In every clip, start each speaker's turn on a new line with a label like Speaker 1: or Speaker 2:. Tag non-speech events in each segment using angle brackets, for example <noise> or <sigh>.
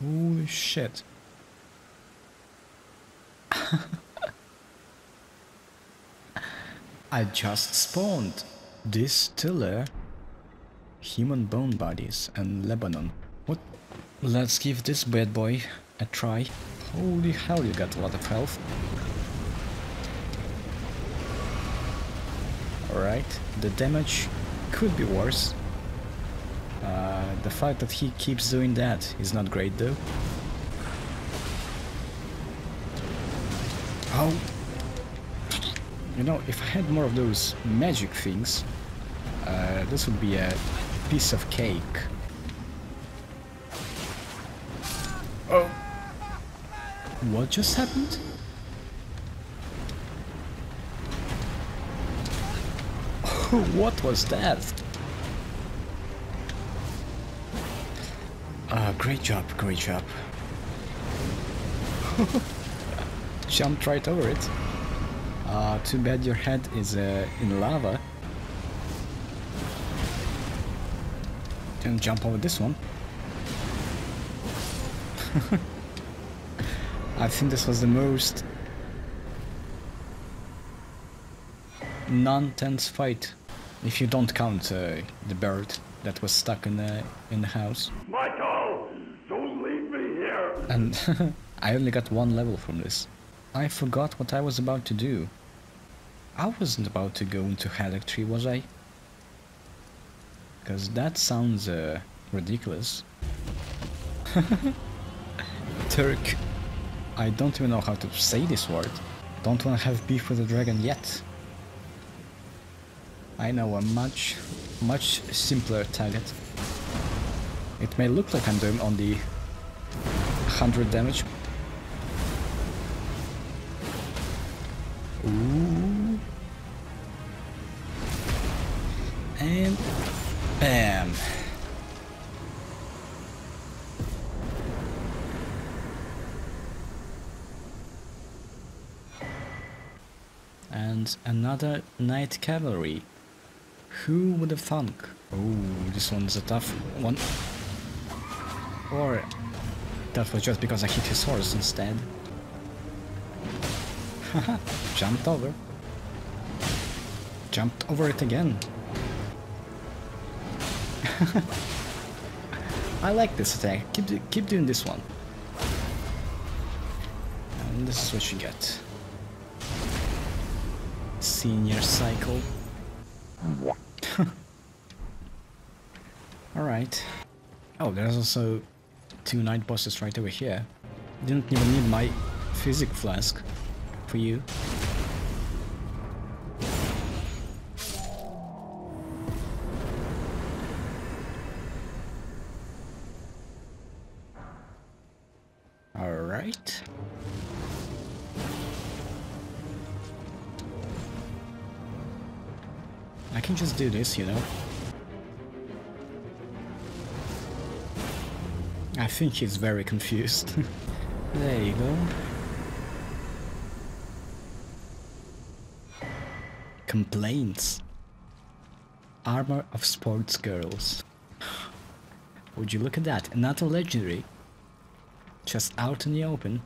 Speaker 1: Holy shit. <laughs> I just spawned distiller human bone bodies and Lebanon. What? Let's give this bad boy a try. Holy hell, you got a lot of health. Alright, the damage could be worse. The fact that he keeps doing that is not great though. Oh! You know, if I had more of those magic things, uh, this would be a piece of cake. Oh! What just happened? <laughs> what was that? Ah, great job, great job. <laughs> Jumped right over it. Uh, too bad your head is uh, in lava. Can jump over this one. <laughs> I think this was the most non-tense fight, if you don't count uh, the bird that was stuck in the in the house.
Speaker 2: Michael, don't leave me here.
Speaker 1: And <laughs> I only got one level from this. I forgot what I was about to do. I wasn't about to go into Haligtree, was I? Because that sounds uh, ridiculous. <laughs> Turk. I don't even know how to say this word. Don't want to have beef with the dragon yet. I know a much, much simpler target. It may look like I'm doing only 100 damage. Ooh. And bam. And another Knight Cavalry. Who would have thunk? Oh, this one's a tough one. Or that was just because I hit his horse instead. Haha, jumped over. Jumped over it again. <laughs> I like this attack. Keep keep doing this one. And this is what you get. Senior cycle. <laughs> Alright. Oh, there's also two night bosses right over here. Didn't even need my physic flask for you. Alright. I can just do this, you know. I think he's very confused. <laughs> there you go. Complaints. Armor of sports girls. Would you look at that? Another legendary. Just out in the open.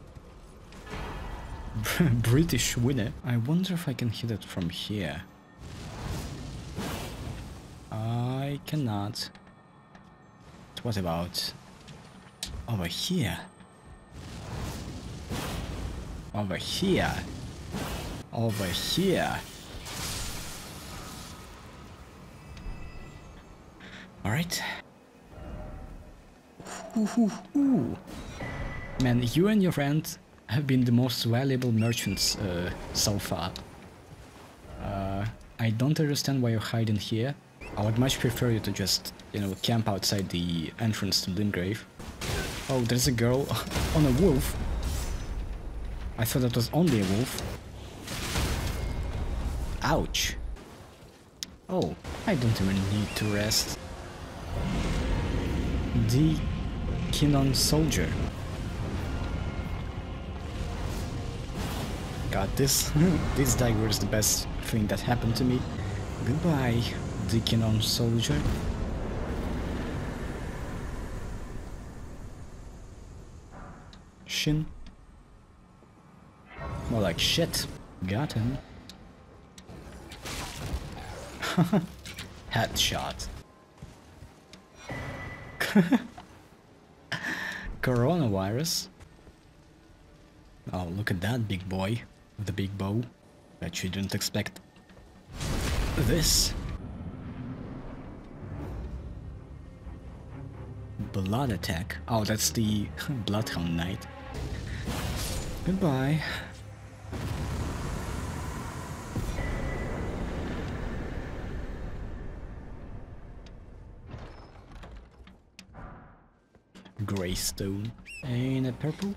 Speaker 1: <laughs> British winner. I wonder if I can hit it from here. I cannot. What about over here? Over here. Over here. Alright. Man, you and your friend have been the most valuable merchants uh, so far. Uh, I don't understand why you're hiding here. I would much prefer you to just, you know, camp outside the entrance to Limgrave. Oh, there's a girl <laughs> on a wolf. I thought that was only a wolf. Ouch. Oh, I don't even need to rest. The Kinnon Soldier. Got this. <laughs> this dagger is the best thing that happened to me. Goodbye, the Kinnon Soldier. Shin. More like shit. Got him. <laughs> Headshot. <laughs> Coronavirus. Oh, look at that big boy with the big bow. Bet you didn't expect this. Blood attack. Oh, that's the <laughs> Bloodhound Knight. Goodbye. Greystone. And a purple?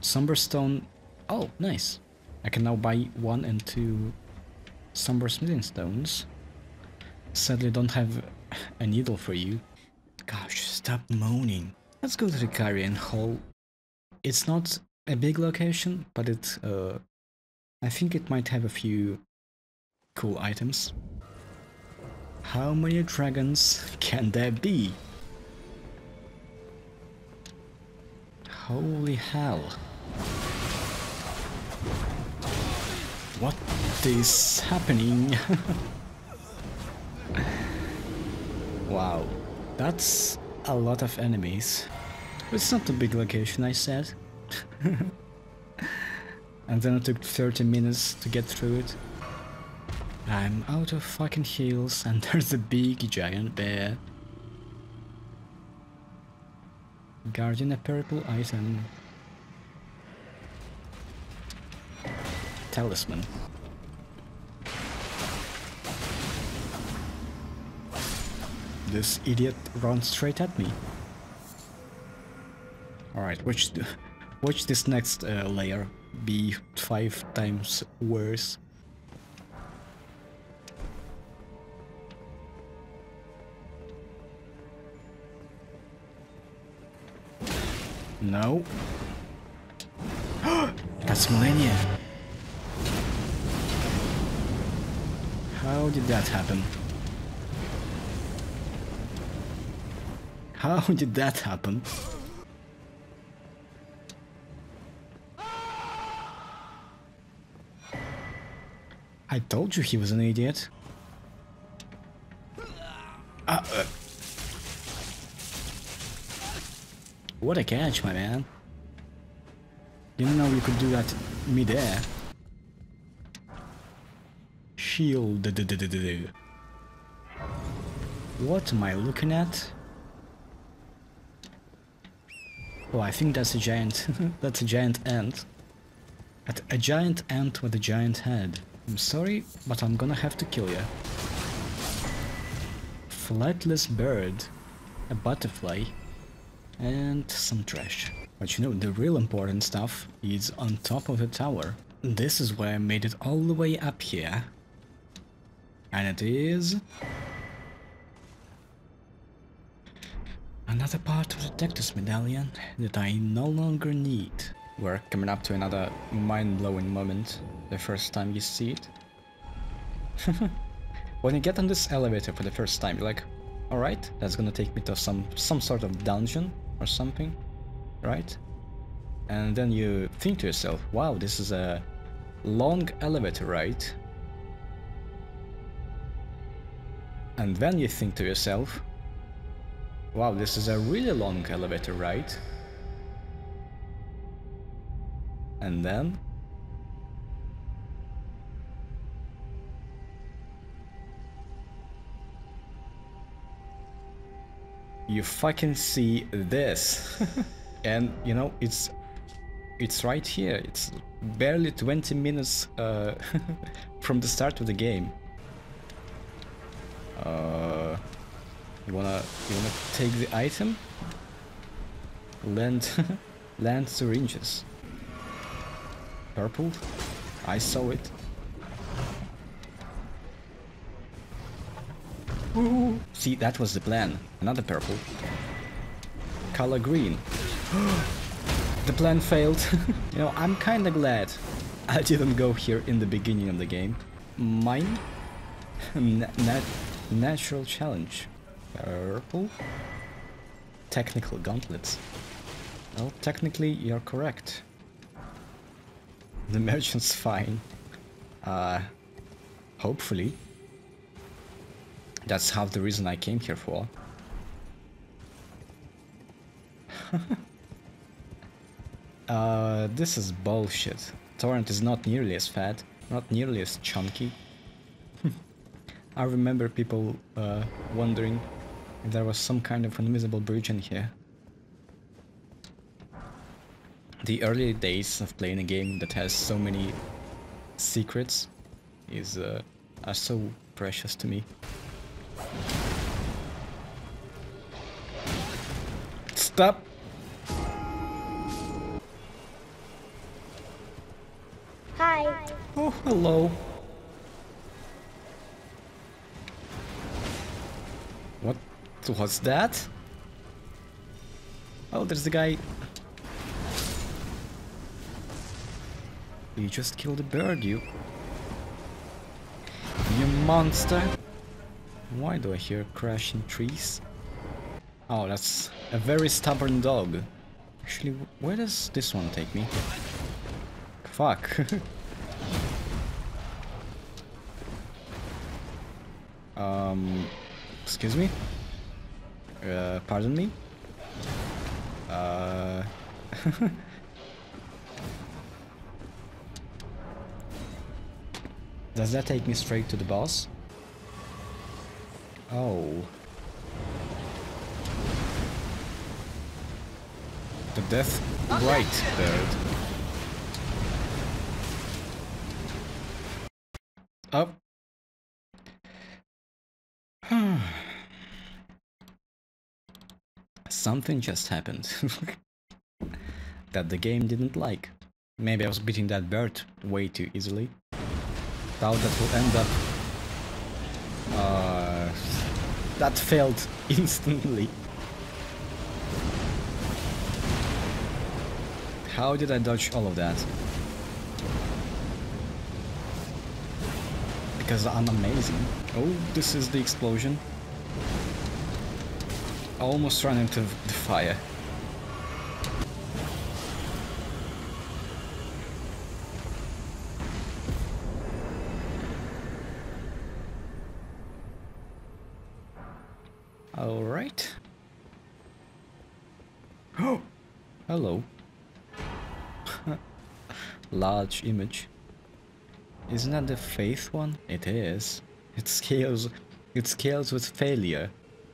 Speaker 1: Somberstone. Oh, nice. I can now buy one and two Somber Smithing Stones. Sadly, don't have a needle for you. Gosh, stop moaning. Let's go to the Carian Hall. It's not a big location, but it, uh, I think it might have a few cool items. How many dragons can there be? Holy hell. What is happening? <laughs> wow, that's a lot of enemies. It's not a big location, I said. <laughs> and then it took 30 minutes to get through it. I'm out of fucking heals and <laughs> there's a big giant bear. Guardian a purple item. Talisman. This idiot runs straight at me. Alright, watch, watch this next uh, layer be five times worse. No. <gasps> That's Malenia. How did that happen? How did that happen? I told you he was an idiot. Uh, uh. What a catch, my man. Didn't know you could do that mid-air. Shield. What am I looking at? Oh, I think that's a giant. <laughs> that's a giant ant. At a giant ant with a giant head. I'm sorry, but I'm gonna have to kill you. Flightless bird. A butterfly and some trash. But you know, the real important stuff is on top of the tower. This is where I made it all the way up here. And it is... Another part of the Dectus medallion that I no longer need. We're coming up to another mind-blowing moment, the first time you see it. <laughs> when you get on this elevator for the first time, you're like, alright, that's gonna take me to some, some sort of dungeon or something, right? And then you think to yourself, wow, this is a long elevator ride. And then you think to yourself, wow, this is a really long elevator ride. And then you fucking see this. <laughs> and you know, it's it's right here. It's barely 20 minutes uh, <laughs> from the start of the game. Uh, you wanna you wanna take the item? Land <laughs> land syringes. Purple? I saw it. Ooh. See, that was the plan. Another purple. Color green. <gasps> the plan failed. <laughs> you know, I'm kinda glad I didn't go here in the beginning of the game. Mine? <laughs> Na nat natural challenge. Purple? Technical gauntlets. Well, technically, you're correct. The merchant's fine. Uh, hopefully. That's half the reason I came here for. <laughs> uh, this is bullshit. Torrent is not nearly as fat, not nearly as chunky. <laughs> I remember people uh, wondering if there was some kind of invisible bridge in here. The early days of playing a game that has so many secrets is uh, are so precious to me. Stop!
Speaker 3: Hi.
Speaker 1: Oh, hello. What was that? Oh, there's the guy. You just killed a bird, you. You monster. Why do I hear crashing trees? Oh, that's a very stubborn dog. Actually, where does this one take me? Fuck. <laughs> um, excuse me? Uh, pardon me? Uh... <laughs> Does that take me straight to the boss? Oh. The Death Rite bird. Up. Something just happened. <laughs> that the game didn't like. Maybe I was beating that bird way too easily. Thought that will end up... Uh, that failed <laughs> instantly. How did I dodge all of that? Because I'm amazing. Oh, this is the explosion. I almost ran into the fire. Alright. Oh! Hello. <laughs> Large image. Isn't that the faith one? It is. It scales it scales with failure.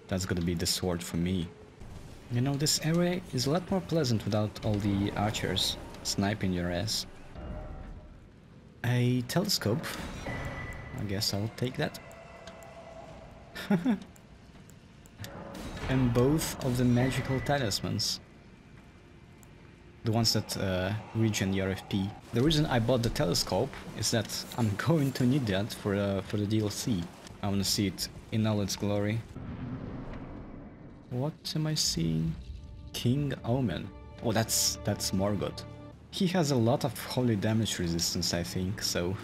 Speaker 1: That's gonna be the sword for me. You know, this area is a lot more pleasant without all the archers sniping your ass. A telescope. I guess I'll take that. <laughs> and both of the magical talismans. The ones that uh, regen the RFP. The reason I bought the telescope is that <laughs> I'm going to need that for, uh, for the DLC. I want to see it in all its glory. What am I seeing? King Omen. Oh, that's that's Morgott. He has a lot of holy damage resistance, I think, so...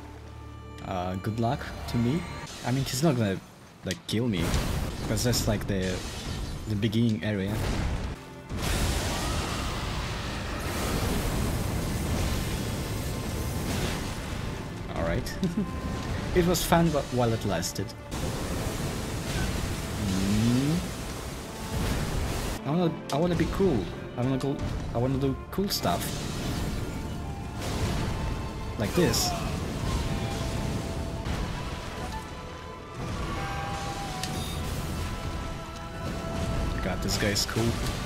Speaker 1: <laughs> uh, good luck to me. I mean, he's not gonna, like, kill me, because that's like the, the beginning area. Alright. <laughs> it was fun but while it lasted. Mm. I wanna I wanna be cool. I wanna go I wanna do cool stuff. Like this. God, this guy's cool.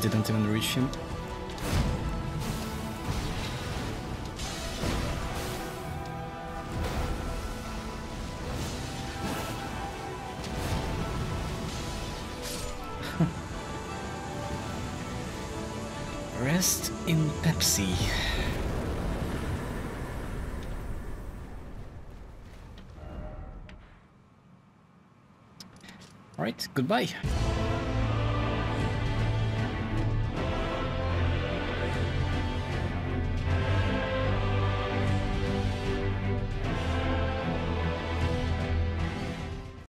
Speaker 1: Didn't even reach him. <laughs> Rest in Pepsi. Alright, goodbye.